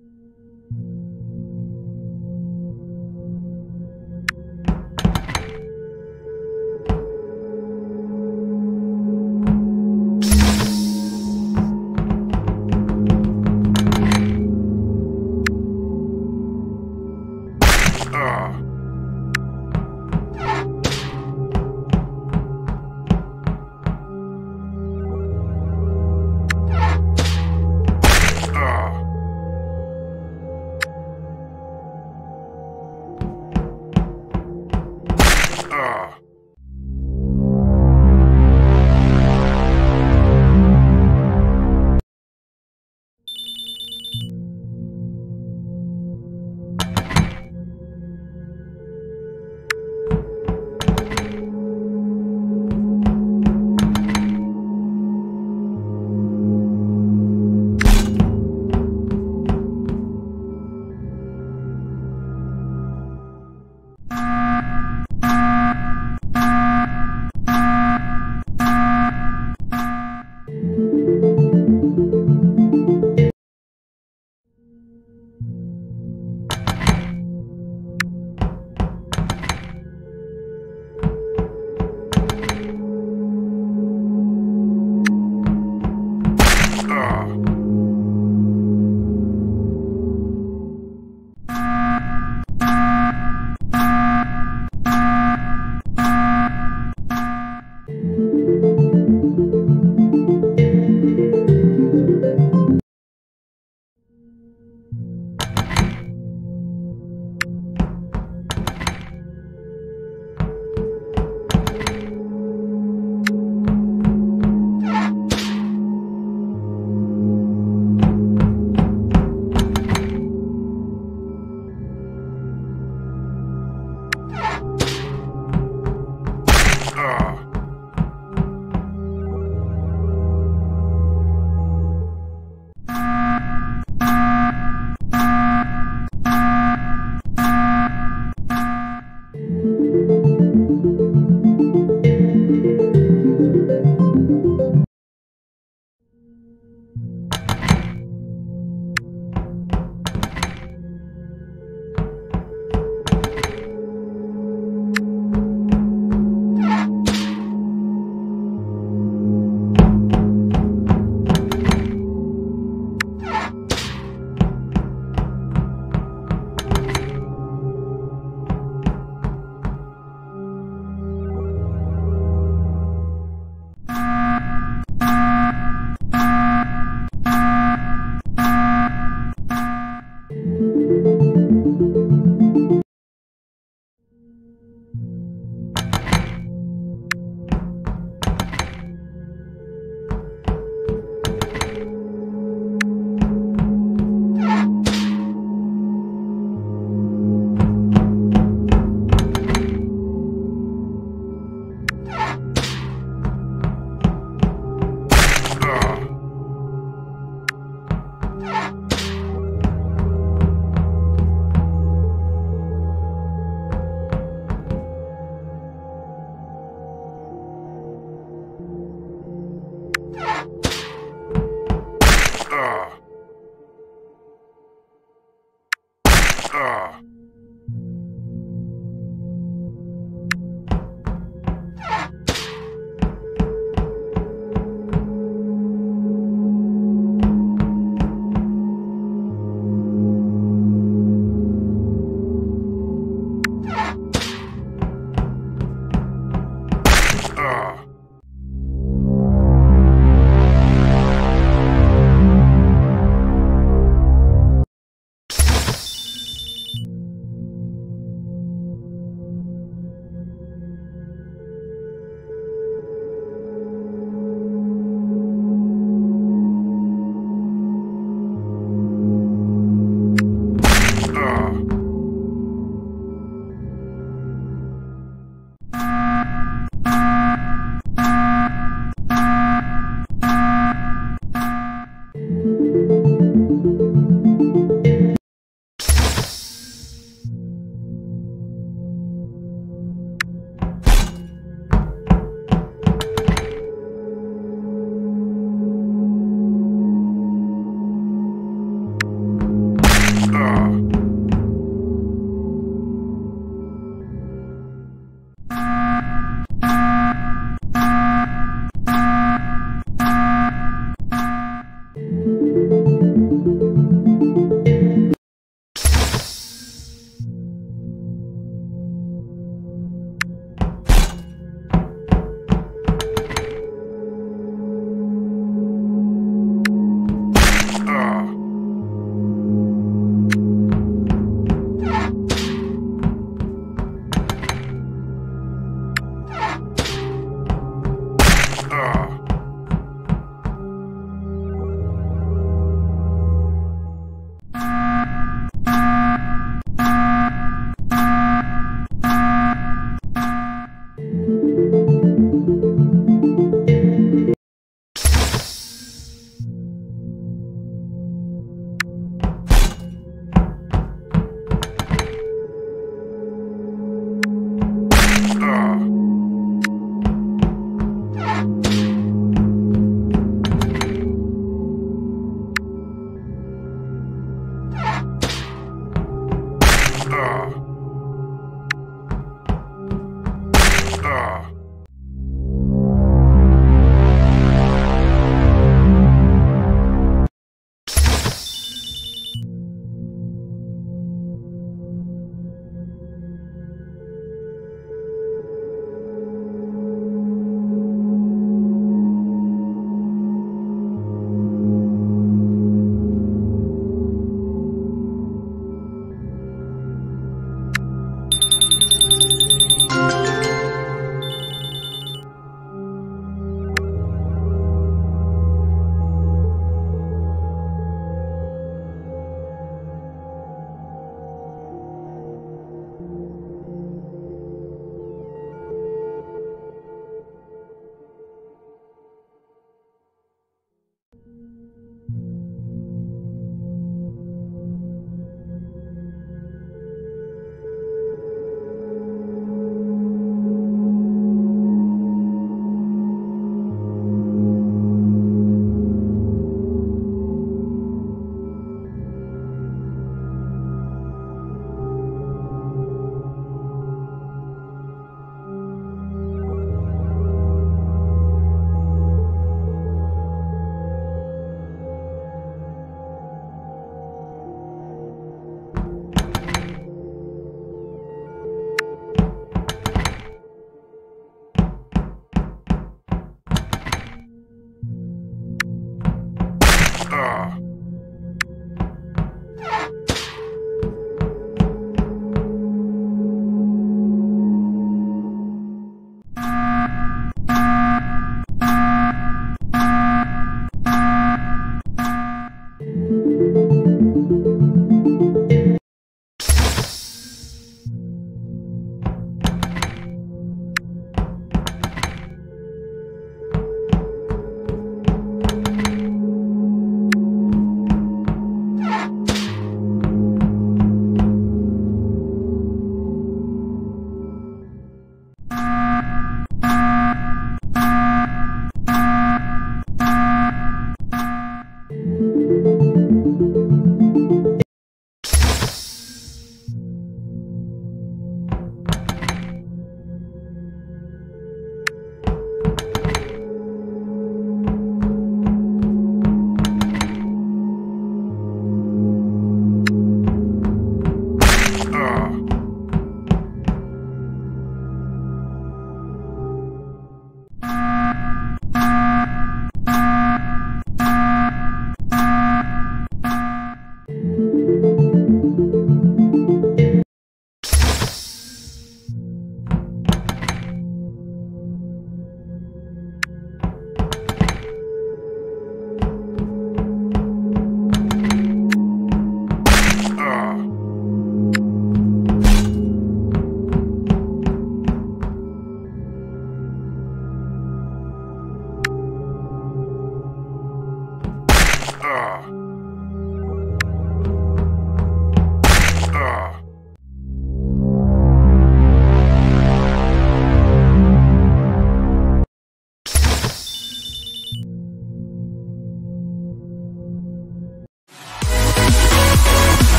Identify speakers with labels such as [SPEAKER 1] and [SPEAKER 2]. [SPEAKER 1] thank you Ugh.